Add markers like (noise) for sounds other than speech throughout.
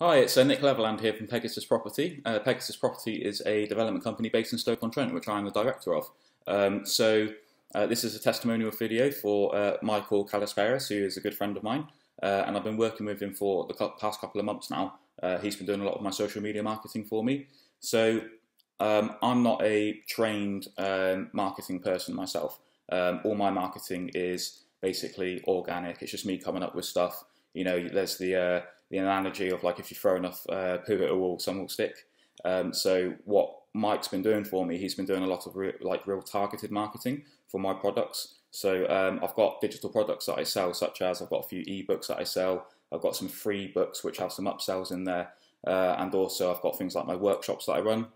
Hi, it's uh, Nick Leverland here from Pegasus Property. Uh, Pegasus Property is a development company based in Stoke-on-Trent, which I'm the director of. Um, so uh, this is a testimonial video for uh, Michael Kalisperas, who is a good friend of mine, uh, and I've been working with him for the past couple of months now. Uh, he's been doing a lot of my social media marketing for me. So um, I'm not a trained um, marketing person myself. Um, all my marketing is basically organic. It's just me coming up with stuff. You know, there's the the analogy of like if you throw enough uh, poo at a wall, some will stick. Um, so what Mike's been doing for me, he's been doing a lot of re like real targeted marketing for my products. So um, I've got digital products that I sell, such as I've got a few ebooks that I sell. I've got some free books which have some upsells in there, uh, and also I've got things like my workshops that I run.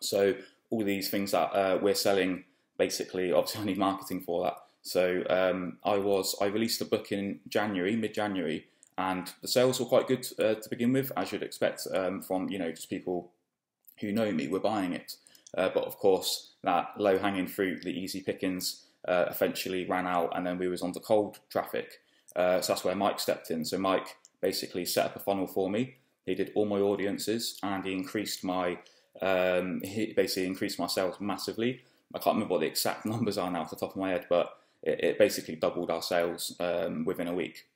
So all these things that uh, we're selling, basically, obviously (laughs) I need marketing for that. So um, I was I released a book in January, mid January, and the sales were quite good uh, to begin with, as you'd expect um, from you know just people who know me were buying it. Uh, but of course, that low hanging fruit, the easy pickings, uh, eventually ran out, and then we was on to cold traffic. Uh, so that's where Mike stepped in. So Mike basically set up a funnel for me. He did all my audiences, and he increased my um, he basically increased my sales massively. I can't remember what the exact (laughs) numbers are now off the top of my head, but it, it basically doubled our sales um, within a week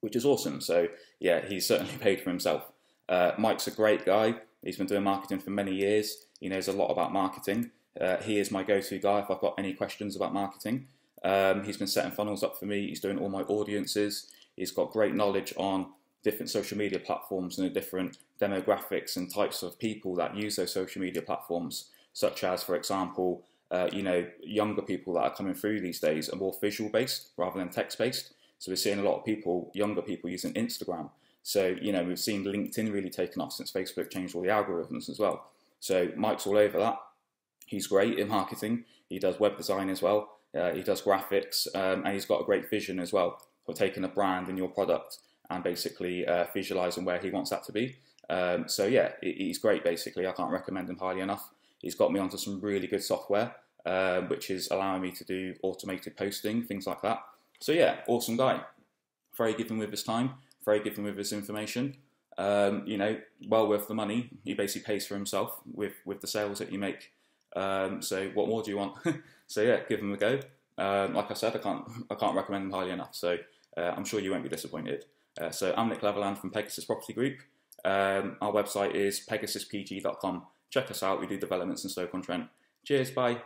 which is awesome. So yeah, he's certainly (laughs) paid for himself. Uh, Mike's a great guy. He's been doing marketing for many years. He knows a lot about marketing. Uh, he is my go-to guy if I've got any questions about marketing. Um, he's been setting funnels up for me. He's doing all my audiences. He's got great knowledge on different social media platforms and the different demographics and types of people that use those social media platforms, such as, for example, uh, you know, younger people that are coming through these days are more visual based rather than text based. So we're seeing a lot of people, younger people, using Instagram. So, you know, we've seen LinkedIn really taken off since Facebook changed all the algorithms as well. So Mike's all over that. He's great in marketing. He does web design as well. Uh, he does graphics, um, and he's got a great vision as well for taking a brand and your product and basically uh, visualizing where he wants that to be. Um, so yeah, he's great. Basically, I can't recommend him highly enough. He's got me onto some really good software, uh, which is allowing me to do automated posting, things like that. So yeah, awesome guy. Very given with his time, very given with his information. Um, you know, well worth the money. He basically pays for himself with with the sales that you make. Um, so what more do you want? (laughs) so yeah, give him a go. Um, like I said, I can't (laughs) I can't recommend him highly enough. So uh, I'm sure you won't be disappointed. Uh, so I'm Nick Leverland from Pegasus Property Group. Um, our website is pegasuspg.com. Check us out. We do developments in Stoke-on-Trent. Cheers. Bye.